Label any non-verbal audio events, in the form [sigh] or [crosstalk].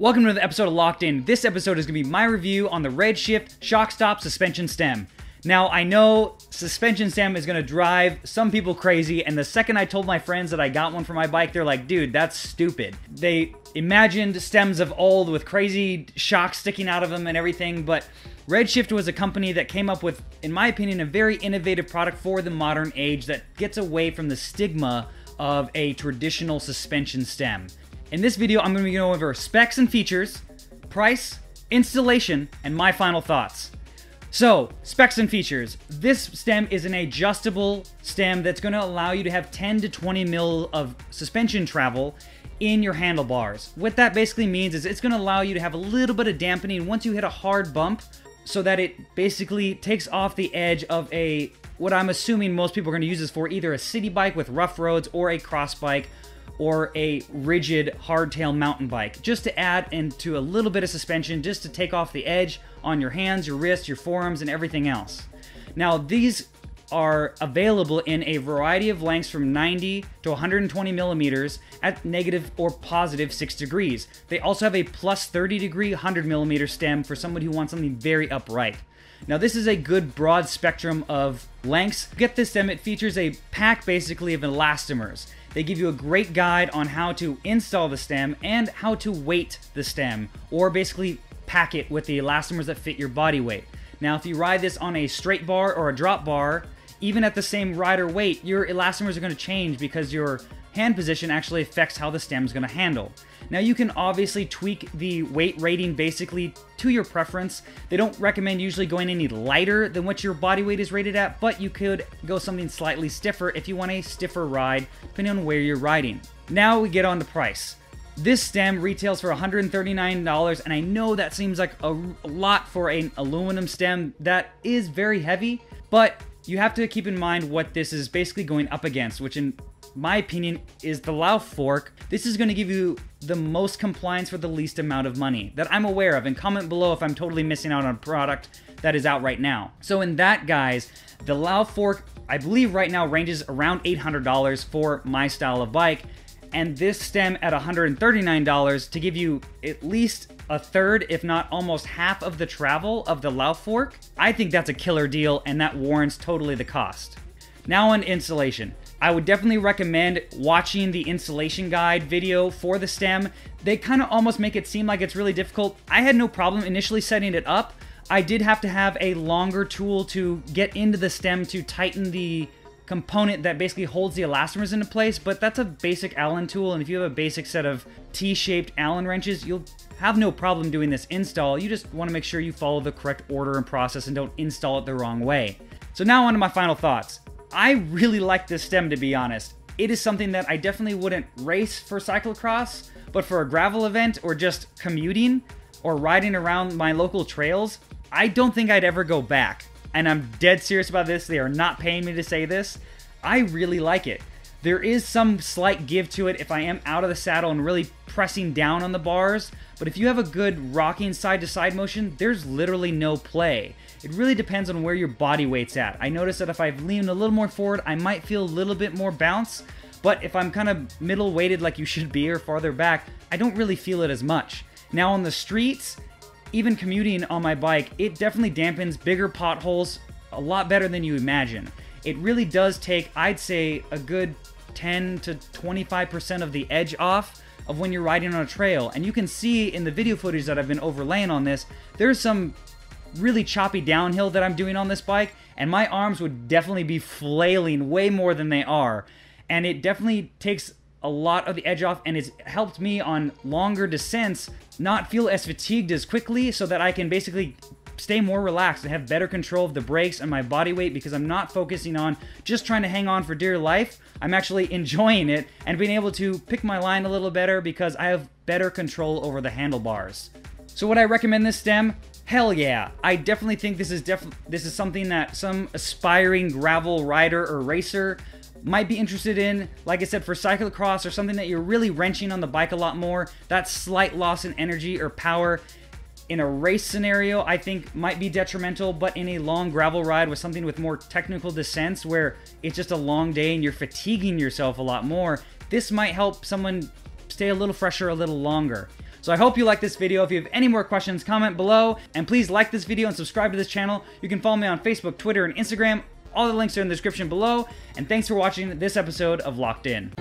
Welcome to the episode of Locked In. This episode is going to be my review on the Redshift ShockStop Suspension Stem. Now, I know suspension stem is going to drive some people crazy, and the second I told my friends that I got one for my bike, they're like, dude, that's stupid. They imagined stems of old with crazy shocks sticking out of them and everything, but Redshift was a company that came up with, in my opinion, a very innovative product for the modern age that gets away from the stigma of a traditional suspension stem. In this video, I'm going to be going over specs and features, price, installation, and my final thoughts. So, specs and features. This stem is an adjustable stem that's going to allow you to have 10 to 20 mil of suspension travel in your handlebars. What that basically means is it's going to allow you to have a little bit of dampening once you hit a hard bump so that it basically takes off the edge of a what I'm assuming most people are going to use this for either a city bike with rough roads or a cross bike or a rigid hardtail mountain bike, just to add into a little bit of suspension, just to take off the edge on your hands, your wrists, your forearms, and everything else. Now, these are available in a variety of lengths from 90 to 120 millimeters at negative or positive 6 degrees. They also have a plus 30 degree 100 millimeter stem for somebody who wants something very upright. Now this is a good broad spectrum of lengths. Get this stem, it features a pack basically of elastomers. They give you a great guide on how to install the stem and how to weight the stem, or basically pack it with the elastomers that fit your body weight. Now, if you ride this on a straight bar or a drop bar, even at the same rider weight, your elastomers are going to change because your hand position actually affects how the stem is going to handle. Now you can obviously tweak the weight rating basically to your preference. They don't recommend usually going any lighter than what your body weight is rated at, but you could go something slightly stiffer if you want a stiffer ride, depending on where you're riding. Now we get on to price. This stem retails for $139, and I know that seems like a, lot for an aluminum stem that is very heavy, but you have to keep in mind what this is basically going up against, which in my opinion, is the Lauf fork. This is going to give you the most compliance for the least amount of money that I'm aware of. And comment below if I'm totally missing out on a product that is out right now. So in that, guys, the Lauf fork, I believe right now ranges around $800 for my style of bike. And this stem at $139 to give you at least a third, if not almost half of the travel of the Lauf fork. I think that's a killer deal and that warrants totally the cost. Now on installation. I would definitely recommend watching the installation guide video for the stem. They kind of almost make it seem like it's really difficult. I had no problem initially setting it up. I did have to have a longer tool to get into the stem to tighten the component that basically holds the elastomers into place, but that's a basic Allen tool, and if you have a basic set of T-shaped Allen wrenches, you'll have no problem doing this install. You just want to make sure you follow the correct order and process and don't install it the wrong way. So now on to my final thoughts. I really like this stem to be honest. It is something that I definitely wouldn't race for cyclocross, but for a gravel event or just commuting or riding around my local trails, I don't think I'd ever go back. And I'm dead serious about this. They are not paying me to say this. I really like it. There is some slight give to it if I am out of the saddle and really pressing down on the bars, but if you have a good rocking side to side motion, there's literally no play. It really depends on where your body weight's at. I notice that if I've leaned a little more forward, I might feel a little bit more bounce, but if I'm kind of middle weighted like you should be or farther back, I don't really feel it as much. Now on the streets, even commuting on my bike, it definitely dampens bigger potholes a lot better than you imagine. It really does take, I'd say, a good 10 to 25% of the edge off of when you're riding on a trail. And you can see in the video footage that I've been overlaying on this, there's some really choppy downhill that I'm doing on this bike, and my arms would definitely be flailing way more than they are. And it definitely takes a lot of the edge off, and it's helped me on longer descents not feel as fatigued as quickly so that I can basically stay more relaxed and have better control of the brakes and my body weight because I'm not focusing on just trying to hang on for dear life. I'm actually [laughs] enjoying it and being able to pick my line a little better because I have better control over the handlebars. So would I recommend this stem? Hell yeah. I definitely think this is def- this is something that some aspiring gravel rider or racer might be interested in. Like I said, for cyclocross or something that you're really wrenching on the bike a lot more, that slight loss in energy or power in a race scenario, I think might be detrimental, but in a long gravel ride with something with more technical descents where it's just a long day and you're fatiguing yourself a lot more, this might help someone stay a little fresher a little longer. So I hope you like this video. If you have any more questions, comment below. And please like this video and subscribe to this channel. You can follow me on Facebook, Twitter, and Instagram. All the links are in the description below. And thanks for watching this episode of Locked In.